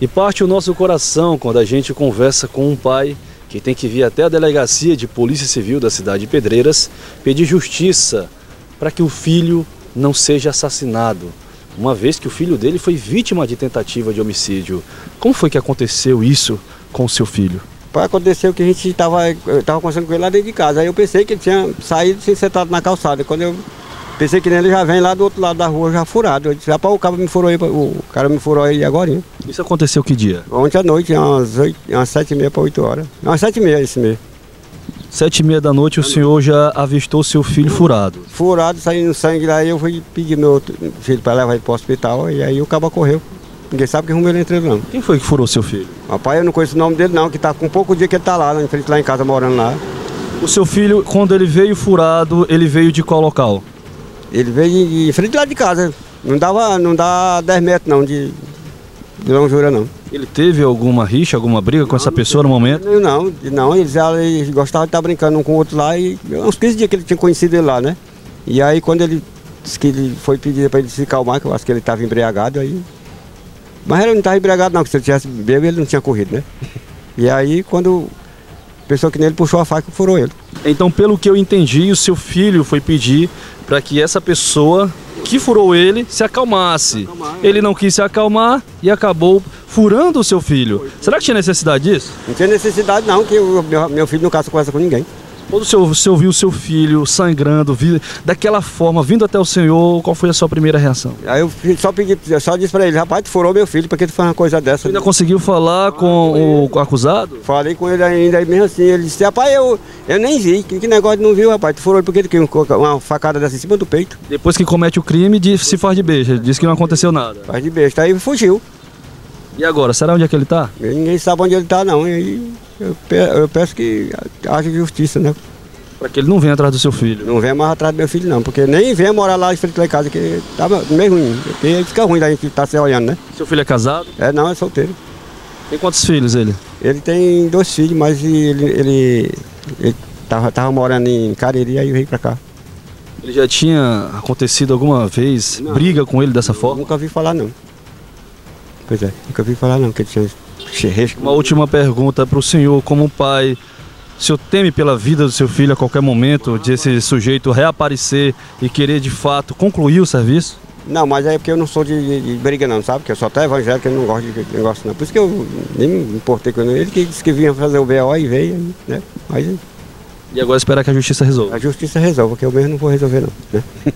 E parte o nosso coração quando a gente conversa com um pai que tem que vir até a delegacia de Polícia Civil da cidade de Pedreiras pedir justiça para que o filho não seja assassinado, uma vez que o filho dele foi vítima de tentativa de homicídio. Como foi que aconteceu isso com o seu filho? Aconteceu que a gente estava tava conversando com ele lá dentro de casa. Aí eu pensei que ele tinha saído sem sentado na calçada. Quando eu pensei que ele já vem lá do outro lado da rua já furado. Eu disse, rapaz, o cara me furou aí, o cara me furou aí agora. Hein? Isso aconteceu que dia? Ontem à noite, umas, 8, umas 7 e meia para 8 horas. Umas 7 e meia esse mês. Sete e meia da noite o senhor já avistou seu filho furado. Furado, saindo sangue lá, eu fui pedir meu filho para levar ele para o hospital e aí o cabo correu. Ninguém sabe que rumo ele entrou não. Quem foi que furou seu filho? Rapaz, eu não conheço o nome dele não, que tá com pouco dia que ele tá lá, em frente lá em casa, morando lá. O seu filho, quando ele veio furado, ele veio de qual local? Ele veio de, frente lá de casa. Não dava, não dá 10 metros não de, de longura não. Ele teve alguma rixa, alguma briga com essa pessoa no momento? Não, não, eles, eles gostavam de estar brincando um com o outro lá e uns 15 dias que ele tinha conhecido ele lá, né? E aí quando ele disse que ele foi pedir para ele se calmar, que eu acho que ele estava embriagado, aí. Mas ele não estava embriagado não, porque se ele tivesse bebo ele não tinha corrido, né? E aí quando pensou que nele puxou a faca e furou ele. Então, pelo que eu entendi, o seu filho foi pedir para que essa pessoa que furou ele se acalmasse. Acalmar, ele não quis se acalmar e acabou furando o seu filho. Será que tinha necessidade disso? Não tinha necessidade não, que o meu, meu filho não caça conversa com ninguém. Quando o senhor, o senhor viu o seu filho sangrando, vi, daquela forma, vindo até o senhor, qual foi a sua primeira reação? Aí eu só pedi, eu só disse para ele, rapaz, tu furou meu filho, por que tu faz uma coisa dessa? Você ainda conseguiu falar ah, com o acusado? Falei com ele ainda, mesmo assim, ele disse, rapaz, eu, eu nem vi, que, que negócio não viu, rapaz, tu furou porque quis uma facada dessa em cima do peito. Depois que comete o crime, se faz de beijo, diz que não aconteceu nada. Faz de beijo, aí fugiu. E agora, será onde é que ele está? Ninguém sabe onde ele está não, e eu, eu peço que haja justiça, né? Para que ele não venha atrás do seu filho. Não venha mais atrás do meu filho, não, porque nem venha morar lá em frente da casa, que tá meio ruim. Porque fica ruim da gente estar tá se olhando, né? Seu filho é casado? É, não, é solteiro. Tem quantos filhos ele? Ele tem dois filhos, mas ele, ele, ele tava, tava morando em Cariri, aí veio para cá. Ele já tinha acontecido alguma vez não, briga com ele dessa forma? Nunca vi falar, não. Pois é, nunca vi falar, não, que ele tinha Uma última pergunta para o senhor, como pai o senhor teme pela vida do seu filho a qualquer momento, de esse sujeito reaparecer e querer de fato concluir o serviço? Não, mas é porque eu não sou de, de, de briga não, sabe? Que eu sou até evangélico, eu não gosto de negócio não. Por isso que eu nem me importei com ele, que disse que vinha fazer o BO e veio, né? Mas, e agora esperar que a justiça resolva? A justiça resolva, porque eu mesmo não vou resolver não, né?